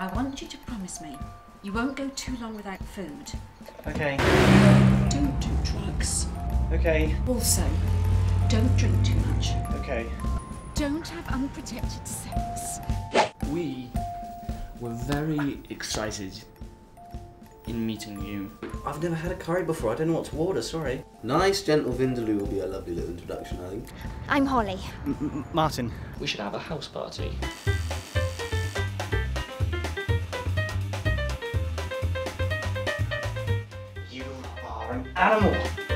I want you to promise me you won't go too long without food. Okay. Don't do drugs. Okay. Also, don't drink too much. Okay. Don't have unprotected sex. We were very excited in meeting you. I've never had a curry before. I don't know what to order. Sorry. Nice, gentle vindaloo will be a lovely little introduction, I think. I'm Holly. Martin. We should have a house party. an animal.